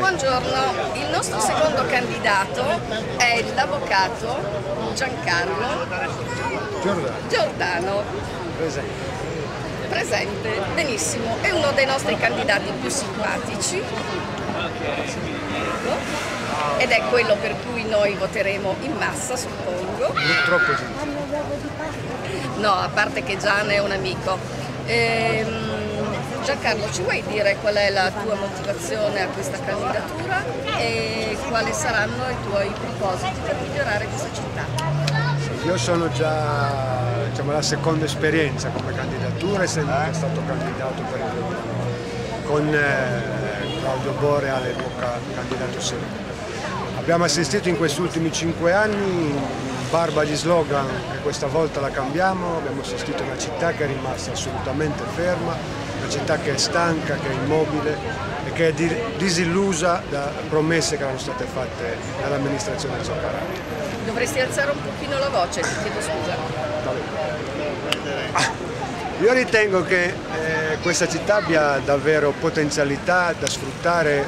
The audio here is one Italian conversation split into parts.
Buongiorno, il nostro secondo candidato è l'avvocato Giancarlo Giordano, Giordano, presente. presente, benissimo, è uno dei nostri candidati più simpatici ed è quello per cui noi voteremo in massa, suppongo. Troppo gentile. No, a parte che Gian è un amico. Ehm, Giancarlo, ci vuoi dire qual è la tua motivazione a questa candidatura e quali saranno i tuoi propositi per migliorare questa città? Io sono già diciamo, la seconda esperienza come candidatura, essendo già stato candidato per il con eh, Claudio Bore all'epoca candidato sindaco. Abbiamo assistito in questi ultimi cinque anni, barba agli slogan, che questa volta la cambiamo, abbiamo assistito a una città che è rimasta assolutamente ferma, una città che è stanca, che è immobile e che è di- disillusa da promesse che erano state fatte dall'amministrazione Zaccarati. Dovresti alzare un pochino la voce, ti chiedo scusa. Io ritengo che eh, questa città abbia davvero potenzialità da sfruttare eh,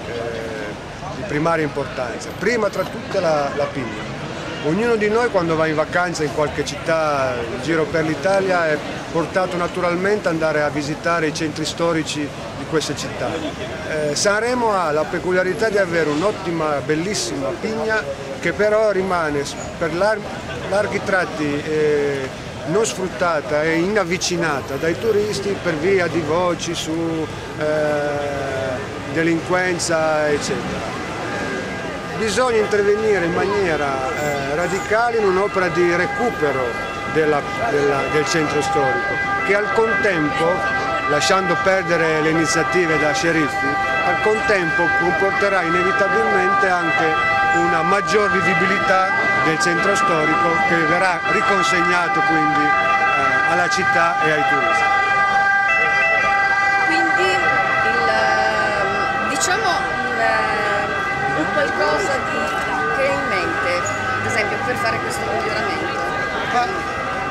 di primaria importanza. Prima tra tutte la, la Piglia. Ognuno di noi quando va in vacanza in qualche città in giro per l'Italia è portato naturalmente ad andare a visitare i centri storici di queste città. Eh, Sanremo ha la peculiarità di avere un'ottima, bellissima pigna che però rimane per lar- larghi tratti eh, non sfruttata e inavvicinata dai turisti per via di voci su eh, delinquenza eccetera. Bisogna intervenire in maniera eh, radicale in un'opera di recupero della- della- del centro storico che al contempo, lasciando perdere le iniziative da sceriffi, al contempo comporterà inevitabilmente anche una maggior vivibilità del centro storico che verrà riconsegnato quindi eh, alla città e ai turisti. Quindi il, diciamo qualcosa di, che hai in mente, ad esempio per fare questo miglioramento. Ma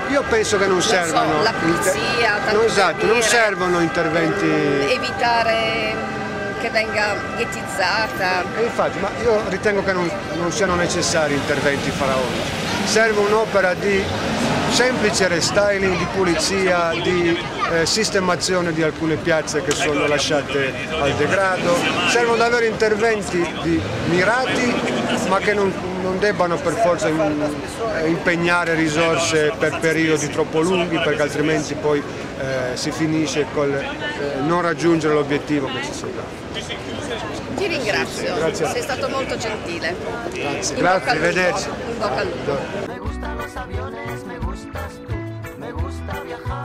io penso che non so, servano la pulizia, tanto no, esatto, non servono interventi evitare mm, che venga ghettizzata. E infatti, ma io ritengo che non, non siano necessari interventi faraonici. Serve un'opera di semplice restyling, di pulizia, di eh, sistemazione di alcune piazze che sono lasciate al degrado. Servono davvero interventi mirati, ma che non, non debbano per forza in- impegnare risorse per periodi troppo lunghi, perché altrimenti poi eh, si finisce col eh, non raggiungere l'obiettivo che ci si dà. Ti ringrazio, Grazie. sei stato molto gentile. Grazie, grazie, arrivederci. Aviones, me gustas tú, me gusta viajar.